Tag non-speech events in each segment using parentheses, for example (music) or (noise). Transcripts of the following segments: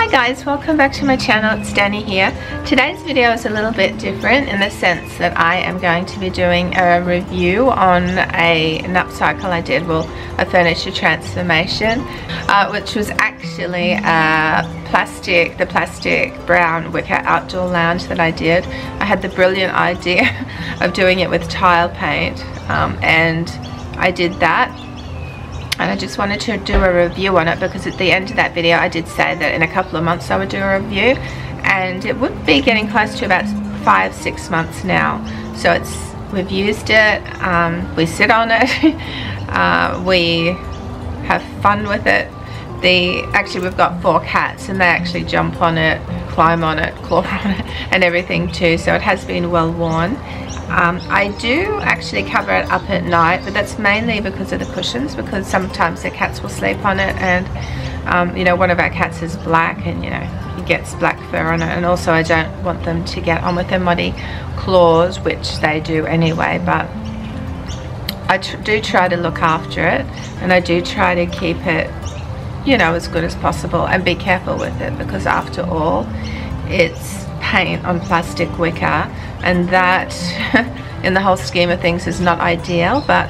Hi guys, welcome back to my channel, it's Danny here. Today's video is a little bit different in the sense that I am going to be doing a review on a, an upcycle I did, well a furniture transformation, uh, which was actually a plastic, the plastic brown wicker outdoor lounge that I did. I had the brilliant idea (laughs) of doing it with tile paint um, and I did that and I just wanted to do a review on it because at the end of that video I did say that in a couple of months I would do a review. And it would be getting close to about five six months now. So it's we've used it um, we sit on it (laughs) uh, we have fun with it. The actually we've got four cats and they actually jump on it climb on it claw on it and everything too so it has been well worn. Um, I do actually cover it up at night, but that's mainly because of the cushions, because sometimes the cats will sleep on it, and um, you know, one of our cats is black, and you know, he gets black fur on it, and also I don't want them to get on with their muddy claws, which they do anyway, but I tr do try to look after it, and I do try to keep it, you know, as good as possible, and be careful with it, because after all, it's paint on plastic wicker and that (laughs) in the whole scheme of things is not ideal but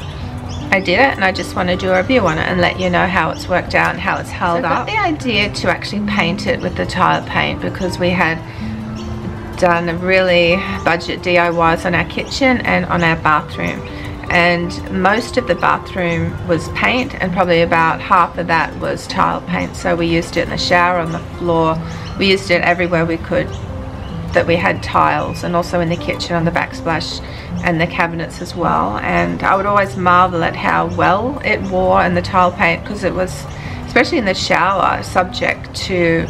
I did it and I just want to do a review on it and let you know how it's worked out and how it's held so I got up. the idea to actually paint it with the tile paint because we had done a really budget DIYs on our kitchen and on our bathroom and most of the bathroom was paint and probably about half of that was tile paint. So we used it in the shower on the floor. We used it everywhere we could that we had tiles and also in the kitchen on the backsplash and the cabinets as well. And I would always marvel at how well it wore and the tile paint because it was especially in the shower subject to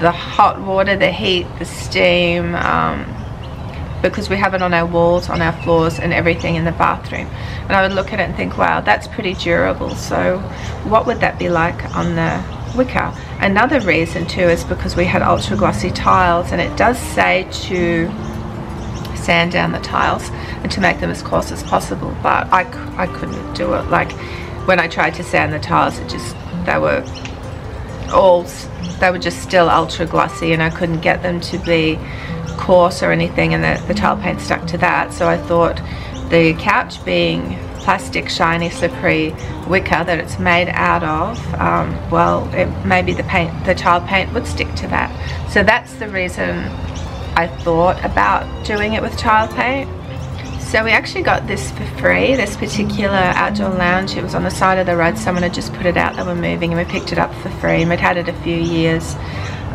the hot water, the heat, the steam um, because we have it on our walls, on our floors and everything in the bathroom. And I would look at it and think wow that's pretty durable. So what would that be like on the wicker. Another reason too is because we had ultra glossy tiles and it does say to sand down the tiles and to make them as coarse as possible but I, I couldn't do it. Like when I tried to sand the tiles it just they were all they were just still ultra glossy and I couldn't get them to be coarse or anything and the, the tile paint stuck to that. So I thought the couch being plastic shiny slippery wicker that it's made out of um, well it, maybe the paint the tile paint would stick to that. So that's the reason I thought about doing it with tile paint. So we actually got this for free this particular outdoor lounge. It was on the side of the road. Someone had just put it out. They were moving and we picked it up for free and we'd had it a few years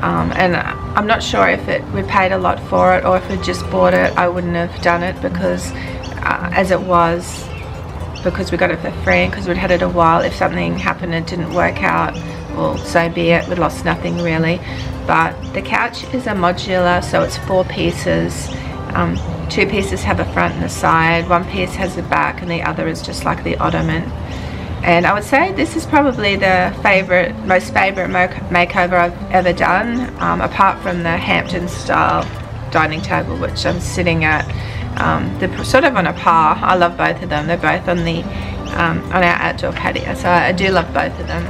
um, and I'm not sure if it we paid a lot for it or if we just bought it I wouldn't have done it because uh, as it was because we got it for free because we'd had it a while if something happened and didn't work out well so be it we lost nothing really. But the couch is a modular so it's four pieces. Um, two pieces have a front and a side one piece has a back and the other is just like the ottoman and I would say this is probably the favorite most favorite makeover I've ever done um, apart from the Hampton style dining table which I'm sitting at um, they're sort of on a par. I love both of them. They're both on the um, on our outdoor patio, so I do love both of them.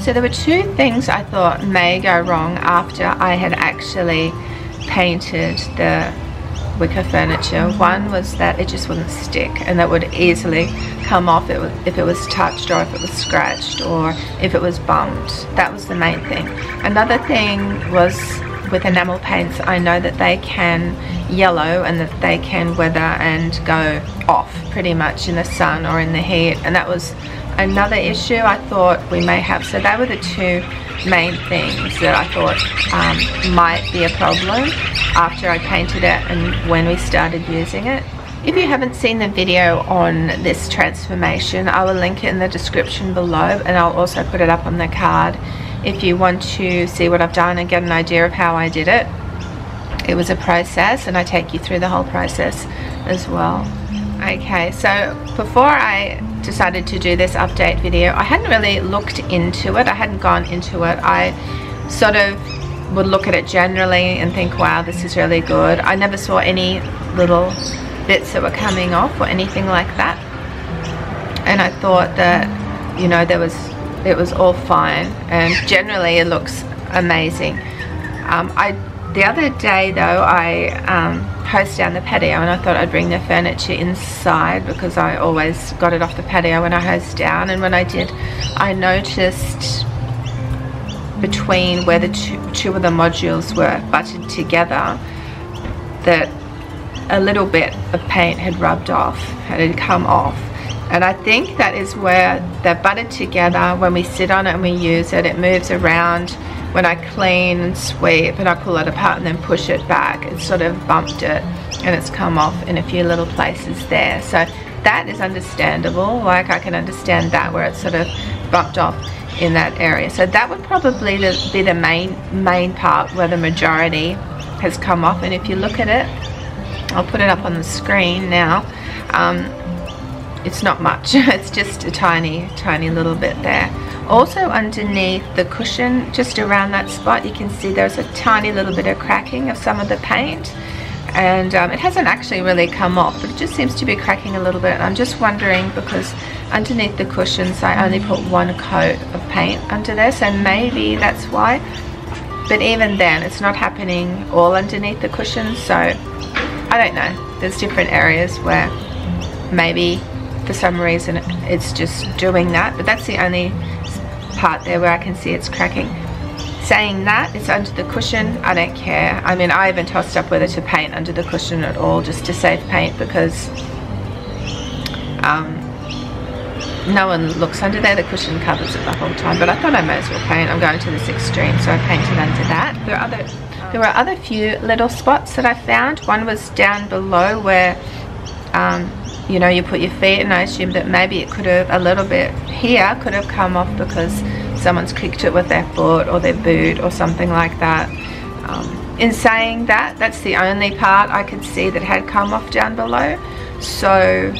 So there were two things I thought may go wrong after I had actually painted the wicker furniture. One was that it just wouldn't stick and that would easily come off if it was touched or if it was scratched or if it was bumped. That was the main thing. Another thing was with enamel paints I know that they can yellow and that they can weather and go off pretty much in the sun or in the heat and that was another issue I thought we may have so they were the two main things that I thought um, might be a problem after I painted it and when we started using it if you haven't seen the video on this transformation I will link it in the description below and I'll also put it up on the card if you want to see what I've done and get an idea of how I did it. It was a process and I take you through the whole process as well. Okay, so before I decided to do this update video, I hadn't really looked into it. I hadn't gone into it. I sort of would look at it generally and think, wow, this is really good. I never saw any little bits that were coming off or anything like that. And I thought that, you know, there was it was all fine and generally it looks amazing Um, I the other day though I um, hosed down the patio and I thought I'd bring the furniture inside because I always got it off the patio when I hosed down. And when I did I noticed between where the two, two of the modules were butted together that a little bit of paint had rubbed off, and had come off. And I think that is where they're butted together. When we sit on it and we use it it moves around when I clean and sweep and I pull it apart and then push it back it's sort of bumped it and it's come off in a few little places there. So that is understandable like I can understand that where it's sort of bumped off in that area. So that would probably be the main main part where the majority has come off. And if you look at it I'll put it up on the screen now um, it's not much. (laughs) It's just a tiny tiny little bit there also underneath the cushion just around that spot you can see there's a tiny little bit of cracking of some of the paint. And um, it hasn't actually really come off but it just seems to be cracking a little bit. I'm just wondering because underneath the cushions I only put one coat of paint under there so maybe that's why. But even then it's not happening all underneath the cushions so I don't know. There's different areas where maybe for some reason it's just doing that but that's the only part there where I can see it's cracking. Saying that it's under the cushion. I don't care. I mean I even tossed up whether to paint under the cushion at all just to save paint because um, no one looks under there. The cushion covers it the whole time. But I thought I might as well paint. I'm going to this extreme so I painted under that. There are other there were other few little spots that I found. One was down below where um, you know you put your feet and I assume that maybe it could have a little bit here could have come off because someone's kicked it with their foot or their boot or something like that. Um, in saying that that's the only part I could see that had come off down below. So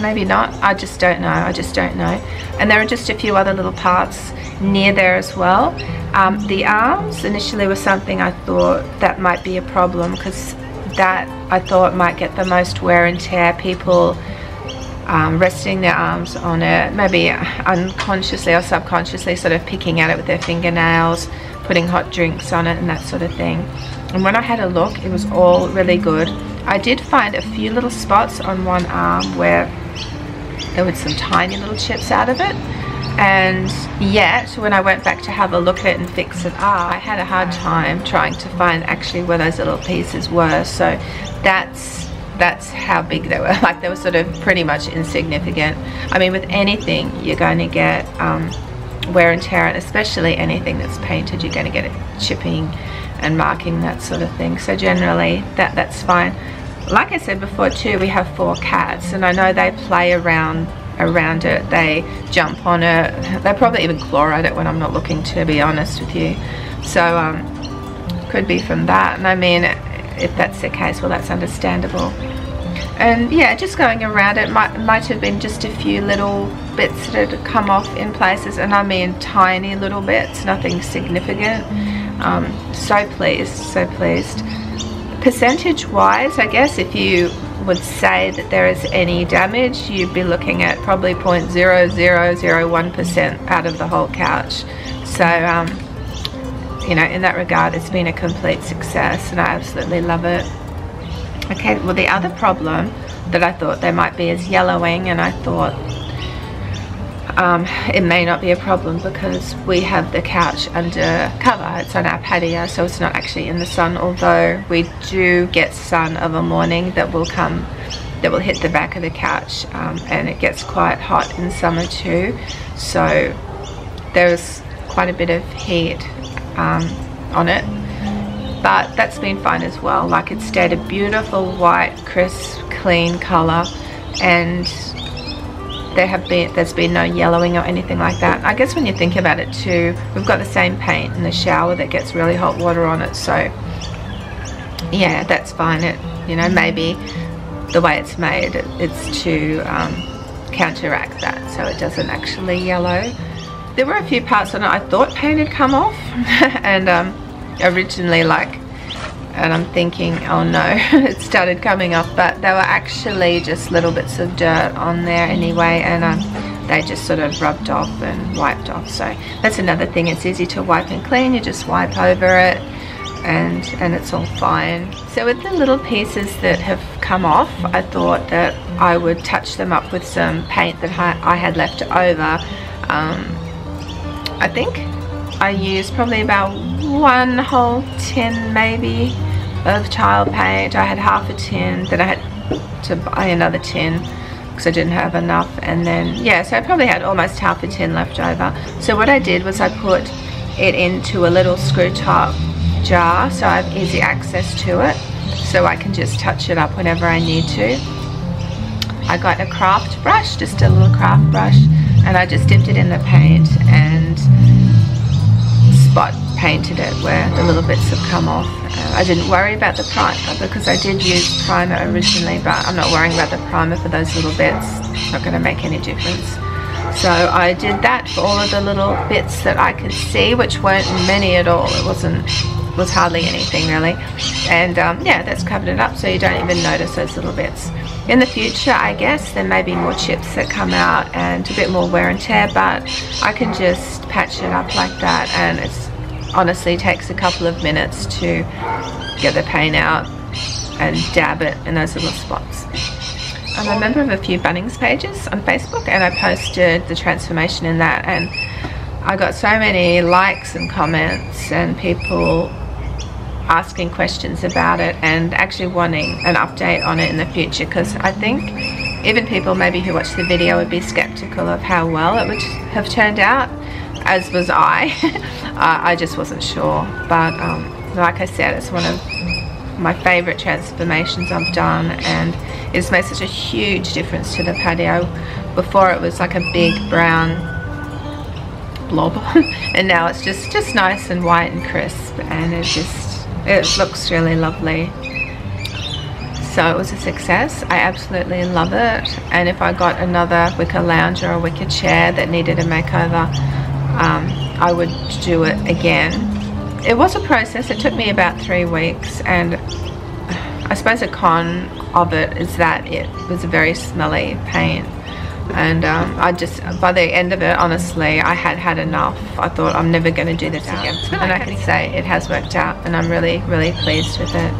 maybe not. I just don't know. I just don't know. And there are just a few other little parts near there as well. Um, the arms initially was something I thought that might be a problem because that I thought might get the most wear and tear. People um, resting their arms on it, maybe unconsciously or subconsciously sort of picking at it with their fingernails, putting hot drinks on it and that sort of thing. And when I had a look, it was all really good. I did find a few little spots on one arm where there were some tiny little chips out of it and yet when I went back to have a look at it and fix it up I had a hard time trying to find actually where those little pieces were. So that's that's how big they were. (laughs) Like they were sort of pretty much insignificant. I mean with anything you're going to get um, wear and tear and especially anything that's painted you're going to get it chipping and marking that sort of thing. So generally that that's fine. Like I said before too we have four cats and I know they play around around it. They jump on it. They probably even at it when I'm not looking to be honest with you. So um, could be from that. And I mean, if that's the case, well that's understandable. And yeah, just going around it might, might have been just a few little bits that had come off in places. And I mean tiny little bits, nothing significant. Um, so pleased, so pleased. Percentage wise, I guess if you would say that there is any damage, you'd be looking at probably 0.0001% out of the whole couch. So, um, you know, in that regard, it's been a complete success and I absolutely love it. Okay, well the other problem that I thought there might be is yellowing and I thought um, it may not be a problem because we have the couch under cover. It's on our patio, so it's not actually in the sun, although we do get sun of a morning that will come, that will hit the back of the couch, um, and it gets quite hot in summer too. So there's quite a bit of heat um, on it. But that's been fine as well. Like it stayed a beautiful white, crisp, clean color and there have been there's been no yellowing or anything like that. I guess when you think about it too we've got the same paint in the shower that gets really hot water on it so yeah that's fine. It you know maybe the way it's made it's to um, counteract that so it doesn't actually yellow. There were a few parts on it I thought paint had come off (laughs) and um, originally like and I'm thinking oh no (laughs) it started coming off but they were actually just little bits of dirt on there anyway and um, they just sort of rubbed off and wiped off so that's another thing. It's easy to wipe and clean you just wipe over it and and it's all fine. So with the little pieces that have come off I thought that I would touch them up with some paint that I had left over. Um, I think I used probably about one whole tin maybe of tile paint. I had half a tin then I had to buy another tin because I didn't have enough. And then yeah so I probably had almost half a tin left over. So what I did was I put it into a little screw top jar so I have easy access to it so I can just touch it up whenever I need to. I got a craft brush just a little craft brush and I just dipped it in the paint and spot painted it where the little bits have come off. Uh, I didn't worry about the primer because I did use primer originally but I'm not worrying about the primer for those little bits. It's not going to make any difference. So I did that for all of the little bits that I could see which weren't many at all. It wasn't was hardly anything really and um, yeah that's covered it up so you don't even notice those little bits in the future I guess there may be more chips that come out and a bit more wear and tear but I can just patch it up like that and it's honestly takes a couple of minutes to get the paint out and dab it in those little spots. I'm a member of a few Bunnings pages on Facebook and I posted the transformation in that and I got so many likes and comments and people asking questions about it and actually wanting an update on it in the future because I think even people maybe who watched the video would be skeptical of how well it would have turned out as was I. (laughs) I just wasn't sure. But um, like I said, it's one of my favourite transformations I've done and it's made such a huge difference to the patio. Before it was like a big brown blob (laughs) and now it's just, just nice and white and crisp and it just, it looks really lovely. So it was a success. I absolutely love it. And if I got another wicker lounge or a wicker chair that needed a makeover, um, I would do it again. It was a process. It took me about three weeks and I suppose a con of it is that it was a very smelly paint. And um, I just by the end of it honestly I had had enough. I thought I'm never going to do this again. and I can say it has worked out and I'm really really pleased with it.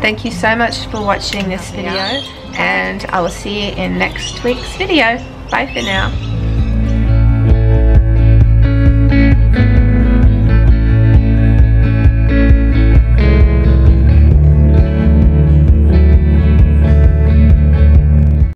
Thank you so much for watching this video and I will see you in next week's video. Bye for now